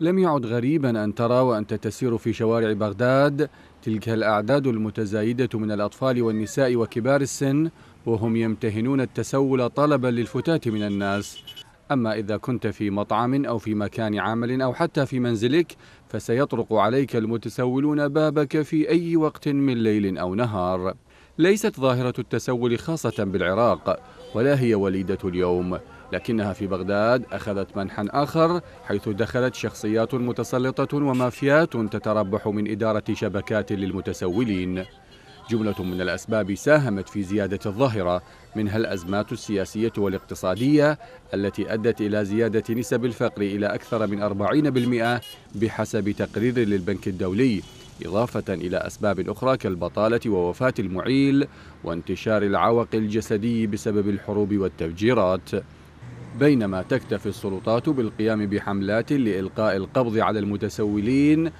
لم يعد غريبا أن ترى وأنت تسير في شوارع بغداد تلك الأعداد المتزايدة من الأطفال والنساء وكبار السن وهم يمتهنون التسول طلبا للفتاة من الناس. أما إذا كنت في مطعم أو في مكان عمل أو حتى في منزلك فسيطرق عليك المتسولون بابك في أي وقت من ليل أو نهار. ليست ظاهرة التسول خاصة بالعراق ولا هي وليدة اليوم. لكنها في بغداد أخذت منحا آخر حيث دخلت شخصيات متسلطة ومافيات تتربح من إدارة شبكات للمتسولين. جملة من الأسباب ساهمت في زيادة الظاهرة منها الأزمات السياسية والاقتصادية التي أدت إلى زيادة نسب الفقر إلى أكثر من 40% بحسب تقرير للبنك الدولي إضافة إلى أسباب أخرى كالبطالة ووفاة المعيل وانتشار العوق الجسدي بسبب الحروب والتفجيرات. بينما تكتفي السلطات بالقيام بحملات لإلقاء القبض على المتسولين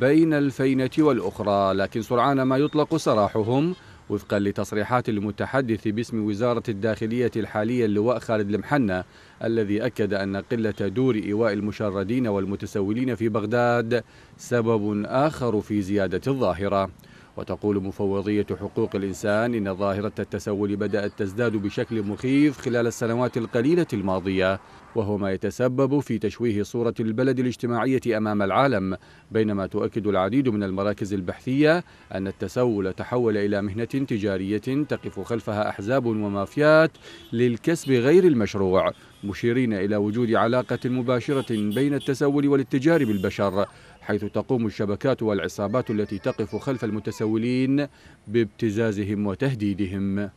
بين الفينة والأخرى لكن سرعان ما يطلق سراحهم وفقا لتصريحات المتحدث باسم وزارة الداخلية الحالية اللواء خالد المحنة الذي أكد أن قلة دور إيواء المشردين والمتسولين في بغداد سبب آخر في زيادة الظاهرة. وتقول مفوضية حقوق الإنسان إن ظاهرة التسول بدأت تزداد بشكل مخيف خلال السنوات القليلة الماضية. وهو ما يتسبب في تشويه صورة البلد الاجتماعية أمام العالم بينما تؤكد العديد من المراكز البحثية أن التسول تحول إلى مهنة تجارية تقف خلفها أحزاب ومافيات للكسب غير المشروع مشيرين إلى وجود علاقة مباشرة بين التسول والاتجار بالبشر حيث تقوم الشبكات والعصابات التي تقف خلف المتسولين بابتزازهم وتهديدهم.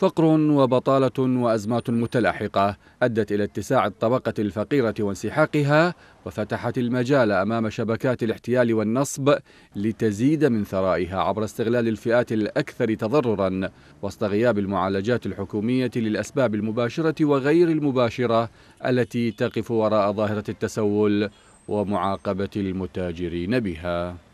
فقر وبطالة وأزمات متلاحقة أدت إلى اتساع الطبقة الفقيرة وانسحاقها وفتحت المجال أمام شبكات الاحتيال والنصب لتزيد من ثرائها عبر استغلال الفئات الأكثر تضررا وسط غياب المعالجات الحكومية للأسباب المباشرة وغير المباشرة التي تقف وراء ظاهرة التسول ومعاقبة المتاجرين بها.